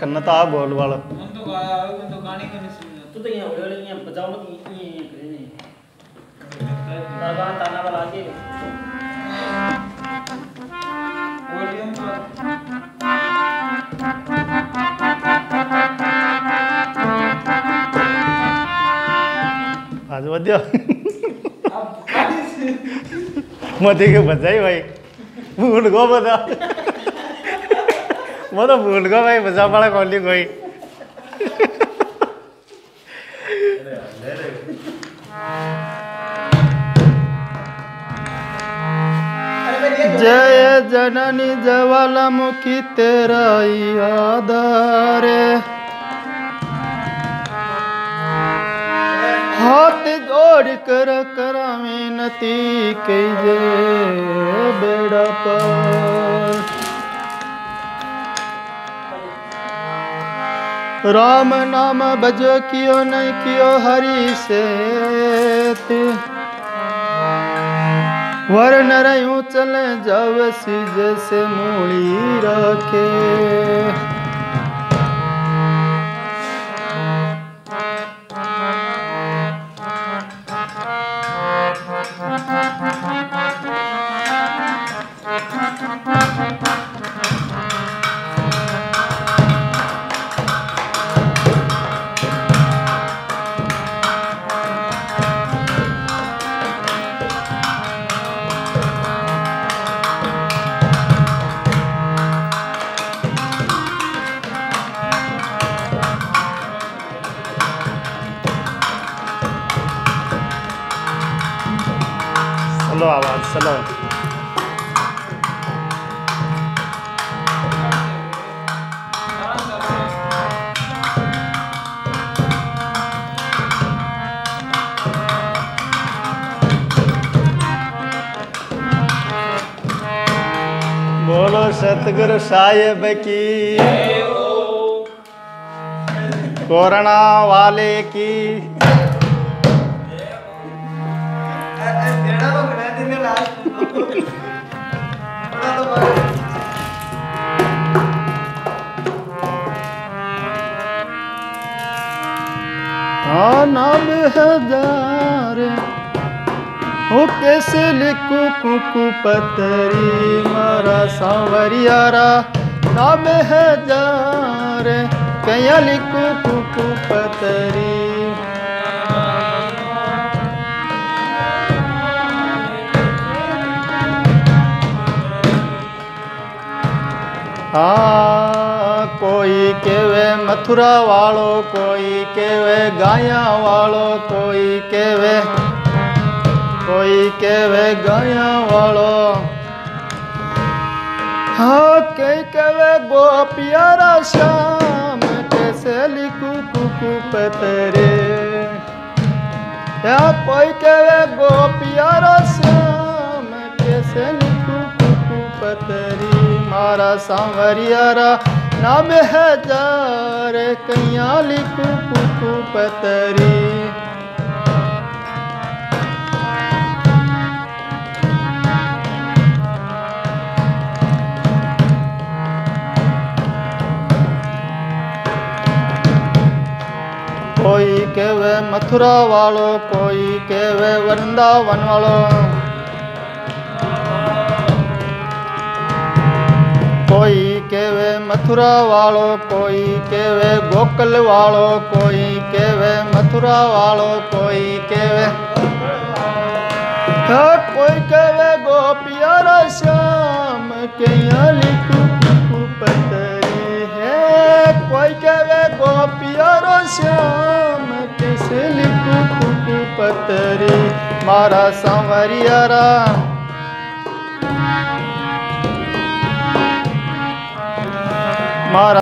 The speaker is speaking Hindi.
करना तो आप बोल वाला हम तो गाया हम तो गाने को नहीं सुनना तू तो यहाँ उड़े वाले यहाँ बजाओ मत ये ये करे नहीं ताना ताना वाला के वॉल्यूम पर आज बदियो अब गाने से मते के बजाई भाई भूल गो बता मैं तो भूल गो भाई पड़ा कौन कोई जय जननी ज्वालामुखी तेरा आधार हाथ जोड़ कर करा मिनती कीजे बेड़ा पर राम नाम बजो कियो नहीं कियो हरि से वर नरयू चले जब सिज से मूली रखे। चलो आवाज़ चलो बोलो सतगुरु साहेब की। कोरोना वाले की। नाम हज़ार ओ कैसे लिखू कुकू पतरी, मारा सांवरियारा नाम हज़ार कया लिखू कुकू पतरी। कोई केवे मथुरा वालो, कोई केवे गाया वालो, कोई केवे कोई केवे गाया वालो। हाँ कई केवे गोपियारा श्याम, कैसे लिखू कुकू पतरे या कोई केवे गोपियारा श्याम मारा सांवरियारा नाम है जार कैया लिखू पतरी। कोई केवे मथुरा वालो, कोई केवे वृंदावन वालो। मथुरा वालो कोई केवे गोकुल वालो कोई केवे मथुरा वालो कोई केवे। हाँ, कोई केवे गोपियारा श्याम कैया लिखू पतरी है। कोई केवे गोपियारा श्याम कैसे लिखू कुकू